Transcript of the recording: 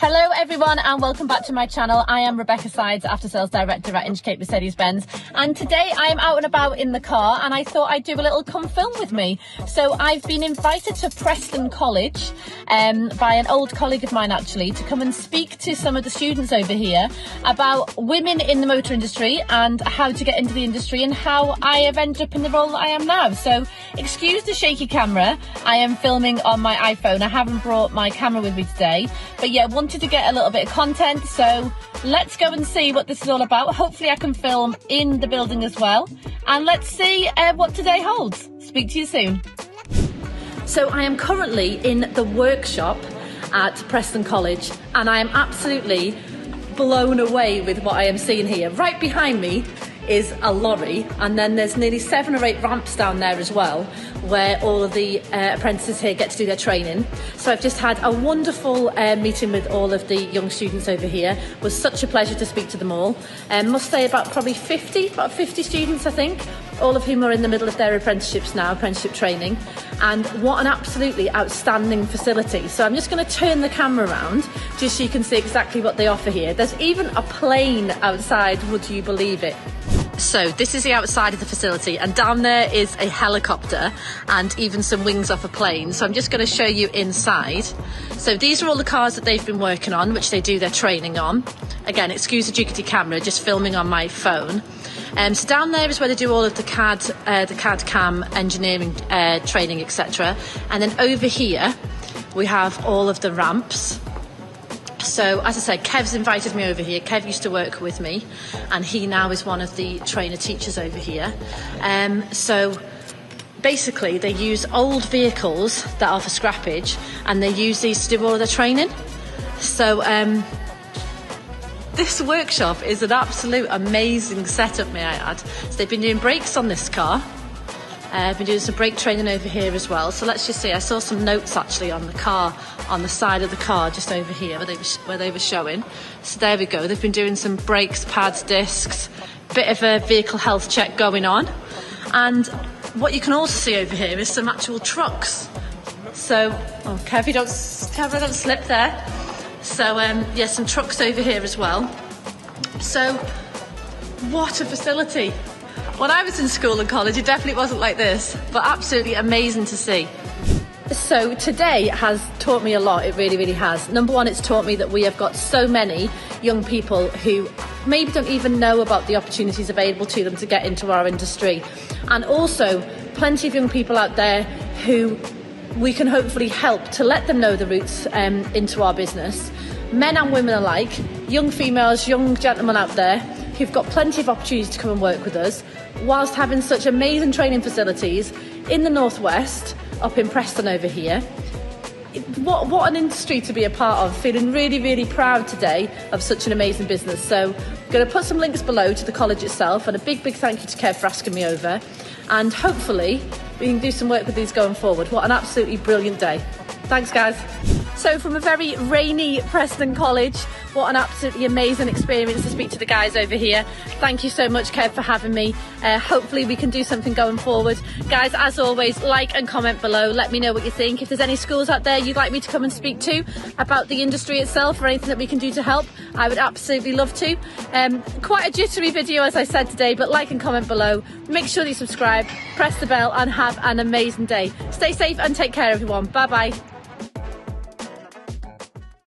Hello everyone and welcome back to my channel. I am Rebecca Sides, After Sales Director at Inchcape Mercedes-Benz and today I am out and about in the car and I thought I'd do a little come film with me. So I've been invited to Preston College um, by an old colleague of mine actually to come and speak to some of the students over here about women in the motor industry and how to get into the industry and how I have ended up in the role that I am now. So excuse the shaky camera, I am filming on my iPhone. I haven't brought my camera with me today but yeah, one wanted to get a little bit of content, so let's go and see what this is all about. Hopefully I can film in the building as well. And let's see uh, what today holds. Speak to you soon. So I am currently in the workshop at Preston College and I am absolutely blown away with what I am seeing here. Right behind me is a lorry, and then there's nearly seven or eight ramps down there as well, where all of the uh, apprentices here get to do their training. So I've just had a wonderful uh, meeting with all of the young students over here. It was such a pleasure to speak to them all. Um, must say about probably 50, about 50 students I think, all of whom are in the middle of their apprenticeships now, apprenticeship training. And what an absolutely outstanding facility. So I'm just going to turn the camera around just so you can see exactly what they offer here. There's even a plane outside, would you believe it? So this is the outside of the facility and down there is a helicopter and even some wings off a plane. So I'm just going to show you inside. So these are all the cars that they've been working on, which they do their training on. Again, excuse the jiggy camera, just filming on my phone. Um, so down there is where they do all of the CAD, uh, the CAD CAM engineering uh, training, etc. And then over here, we have all of the ramps so, as I said, Kev's invited me over here. Kev used to work with me, and he now is one of the trainer teachers over here. Um, so, basically, they use old vehicles that are for scrappage, and they use these to do all their training. So, um, this workshop is an absolute amazing setup, may I add. So, they've been doing brakes on this car. Uh, I've been doing some brake training over here as well. So let's just see. I saw some notes actually on the car, on the side of the car, just over here where they were, where they were showing. So there we go. They've been doing some brakes, pads, discs, bit of a vehicle health check going on. And what you can also see over here is some actual trucks. So, oh, Kev, don't, Kev, don't slip there. So, um, yeah, some trucks over here as well. So, what a facility! When I was in school and college, it definitely wasn't like this, but absolutely amazing to see. So today has taught me a lot, it really, really has. Number one, it's taught me that we have got so many young people who maybe don't even know about the opportunities available to them to get into our industry. And also, plenty of young people out there who we can hopefully help to let them know the routes um, into our business. Men and women alike, young females, young gentlemen out there who've got plenty of opportunities to come and work with us whilst having such amazing training facilities in the northwest, up in Preston over here. What, what an industry to be a part of. Feeling really, really proud today of such an amazing business. So, I'm going to put some links below to the college itself, and a big, big thank you to Kev for asking me over. And hopefully, we can do some work with these going forward. What an absolutely brilliant day. Thanks, guys. So, from a very rainy Preston College, what an absolutely amazing experience to speak to the guys over here. Thank you so much, Kev, for having me. Uh, hopefully, we can do something going forward. Guys, as always, like and comment below. Let me know what you think. If there's any schools out there you'd like me to come and speak to about the industry itself or anything that we can do to help, I would absolutely love to. Um, quite a jittery video, as I said today, but like and comment below. Make sure you subscribe, press the bell, and have an amazing day. Stay safe and take care, everyone. Bye bye.